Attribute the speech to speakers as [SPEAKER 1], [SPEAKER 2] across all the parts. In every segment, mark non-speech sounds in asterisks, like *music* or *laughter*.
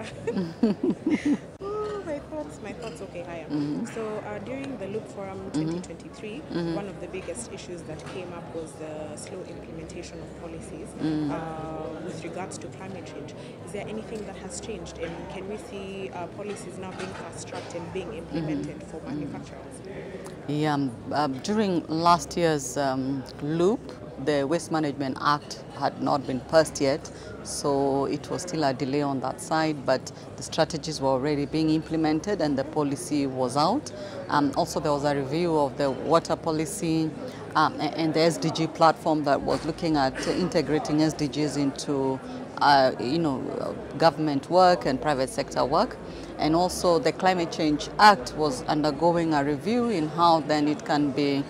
[SPEAKER 1] *laughs* Oh, my thoughts, my thoughts. Okay, higher. So uh, during the Loop Forum 2023, one of the biggest issues that came up was the slow implementation of policies uh, with regards to climate change. Is there anything that has changed, and can we see uh, policies now being fast-tracked and being implemented for manufacturers?
[SPEAKER 2] Yeah, um, um, during last year's um, loop, the Waste Management Act had not been passed yet, so it was still a delay on that side, but the strategies were already being implemented and the policy was out. Um, also, there was a review of the water policy um, and the SDG platform that was looking at integrating SDGs into uh, you know, government work and private sector work. And also the Climate Change Act was undergoing a review in how then it can be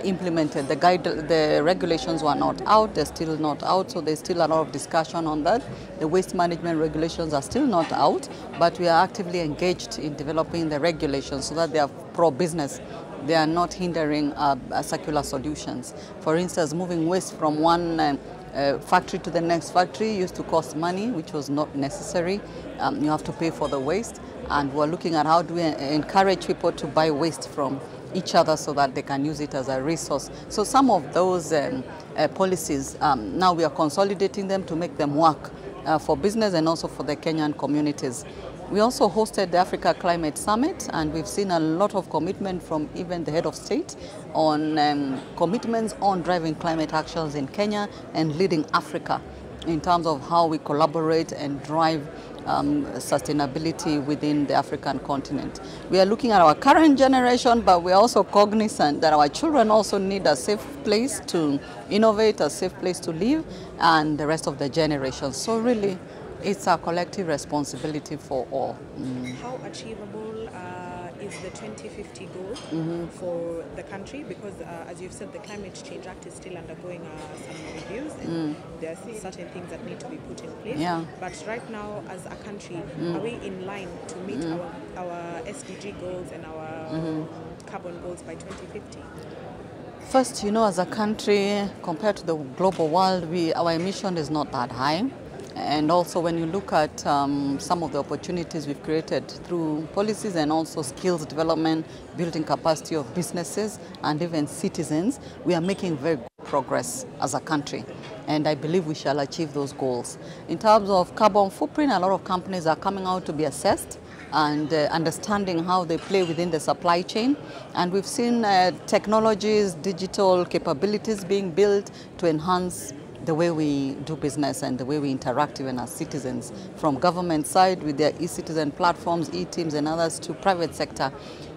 [SPEAKER 2] implemented. The, guide, the regulations were not out, they're still not out, so there's still a lot of discussion on that. The waste management regulations are still not out, but we are actively engaged in developing the regulations so that they are pro-business they are not hindering uh, uh, circular solutions. For instance, moving waste from one uh, uh, factory to the next factory used to cost money, which was not necessary. Um, you have to pay for the waste, and we're looking at how do we encourage people to buy waste from each other so that they can use it as a resource. So some of those um, uh, policies, um, now we are consolidating them to make them work uh, for business and also for the Kenyan communities. We also hosted the Africa Climate Summit, and we've seen a lot of commitment from even the head of state on um, commitments on driving climate actions in Kenya and leading Africa in terms of how we collaborate and drive um, sustainability within the African continent. We are looking at our current generation, but we're also cognizant that our children also need a safe place to innovate, a safe place to live, and the rest of the generations. So really, it's a collective responsibility for all. Mm.
[SPEAKER 1] How achievable uh, is the 2050 goal mm-hmm. for the country? Because, uh, as you've said, the Climate Change Act is still undergoing uh, some reviews, and mm. there are certain things that need to be put in place.
[SPEAKER 2] Yeah.
[SPEAKER 1] But right now, as a country, mm. are we in line to meet mm. our, our SDG goals and our mm-hmm. carbon goals by 2050?
[SPEAKER 2] First, you know, as a country, compared to the global world, we, our emission is not that high. And also, when you look at um, some of the opportunities we've created through policies and also skills development, building capacity of businesses and even citizens, we are making very good progress as a country. And I believe we shall achieve those goals. In terms of carbon footprint, a lot of companies are coming out to be assessed and uh, understanding how they play within the supply chain. And we've seen uh, technologies, digital capabilities being built to enhance the way we do business and the way we interact even as citizens, from government side with their e-citizen platforms, eTIMS and others to private sector.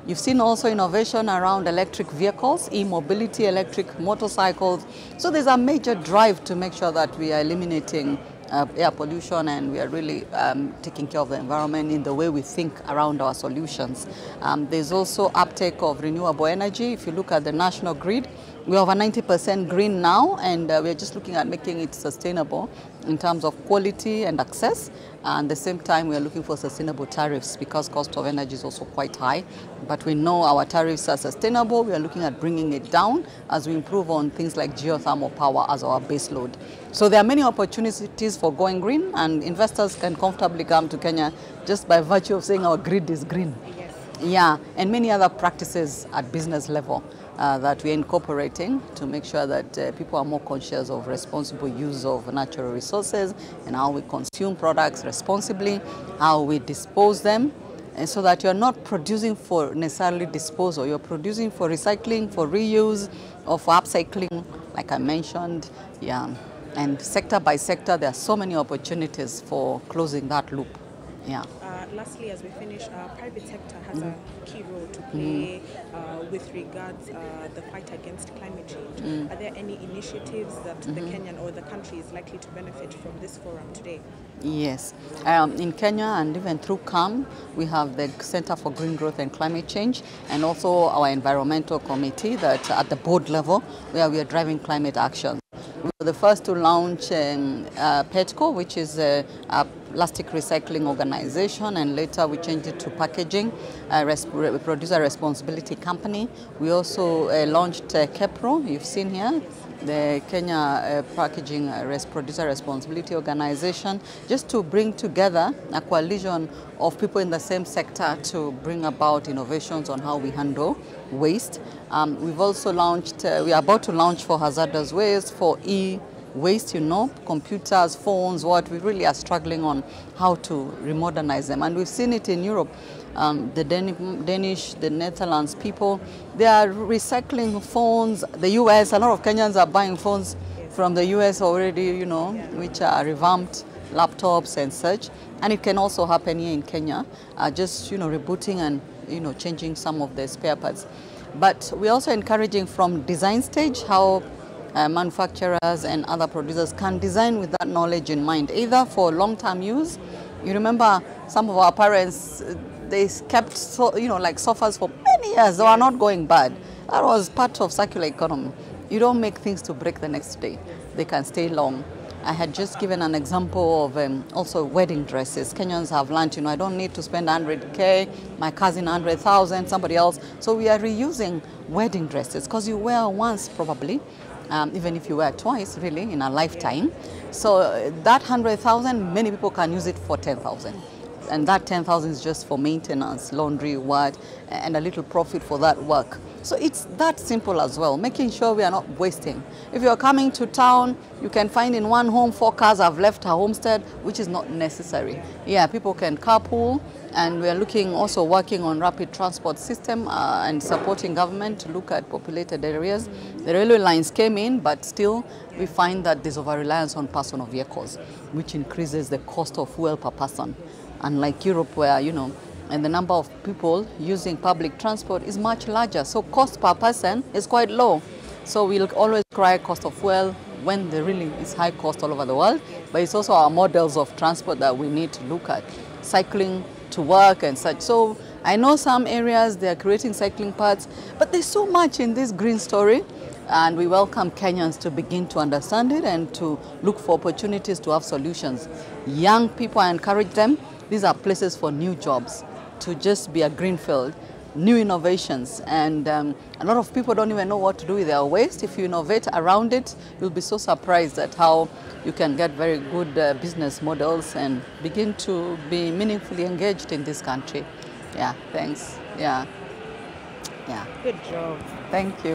[SPEAKER 2] You've seen also innovation around electric vehicles, e-mobility, electric motorcycles. So there's a major drive to make sure that we are eliminating uh, air pollution and we are really um, taking care of the environment in the way we think around our solutions. Um, there's also uptake of renewable energy. If you look at the national grid, we have a 90% green now and uh, we're just looking at making it sustainable in terms of quality and access. And at the same time, we are looking for sustainable tariffs because cost of energy is also quite high. But we know our tariffs are sustainable. We are looking at bringing it down as we improve on things like geothermal power as our base load. So there are many opportunities for going green and investors can comfortably come to Kenya just by virtue of saying our grid is green.
[SPEAKER 1] Yes.
[SPEAKER 2] Yeah, and many other practices at business level uh, that we're incorporating to make sure that uh, people are more conscious of responsible use of natural resources and how we consume products responsibly, how we dispose them, and so that you're not producing for necessarily disposal, you're producing for recycling, for reuse, or for upcycling, like I mentioned. Yeah, and sector by sector, there are so many opportunities for closing that loop. Yeah.
[SPEAKER 1] Uh, lastly, as we finish, uh, private sector has a key role to play uh, with regards uh, the fight against climate change. Are there any initiatives that the Kenyan or the country is likely to benefit from this forum today?
[SPEAKER 2] Yes. Um, in Kenya and even through KAM, we have the Center for Green Growth and Climate Change and also our environmental committee that at the board level where we are driving climate action. We were the first to launch um, uh, PETCO, which is a, a plastic recycling organization, and later we changed it to packaging, a producer responsibility company. We also uh, launched uh, KEPRO, you've seen here, the Kenya uh, Packaging uh, Res- Producer Responsibility Organization, just to bring together a coalition of people in the same sector to bring about innovations on how we handle waste. Um, we've also launched, uh, we are about to launch for hazardous waste, for e waste, you know, computers, phones, what we really are struggling on how to remodernize them. And we've seen it in Europe. Um, the Dan- Danish, the Netherlands people, they are recycling phones. The US, a lot of Kenyans are buying phones from the US already, you know, which are revamped laptops and such. And it can also happen here in Kenya, uh, just, you know, rebooting and, you know, changing some of the spare parts. But we're also encouraging from design stage how uh, manufacturers and other producers can design with that knowledge in mind, either for long-term use. You remember some of our parents, uh, they kept, so, you know, like sofas for many years. They were not going bad. That was part of circular economy. You don't make things to break the next day. They can stay long. I had just given an example of um, also wedding dresses. Kenyans have learned, you know, I don't need to spend 100K, my cousin 100,000, somebody else. So we are reusing wedding dresses because you wear once probably, um, even if you wear twice really in a lifetime. So uh, that 100,000, many people can use it for 10,000. And that 10,000 is just for maintenance, laundry, what, and a little profit for that work. So it's that simple as well, making sure we are not wasting. If you're coming to town, you can find in one home four cars have left her homestead, which is not necessary. Yeah, people can carpool, and we're looking also working on rapid transport system uh, and supporting government to look at populated areas. The railway lines came in, but still we find that there's over-reliance on personal vehicles, which increases the cost of fuel per person. Unlike Europe where, you know, and the number of people using public transport is much larger. So cost per person is quite low. So we'll always cry cost of fuel when there really is high cost all over the world. But it's also our models of transport that we need to look at. Cycling to work and such. So I know some areas they are creating cycling paths, but there's so much in this green story. And we welcome Kenyans to begin to understand it and to look for opportunities to have solutions. Young people, I encourage them. These are places for new jobs to just be a green field, new innovations. And um, a lot of people don't even know what to do with their waste. If you innovate around it, you'll be so surprised at how you can get very good uh, business models and begin to be meaningfully engaged in this country. Yeah, thanks. Yeah. Yeah.
[SPEAKER 1] Good job.
[SPEAKER 2] Thank you.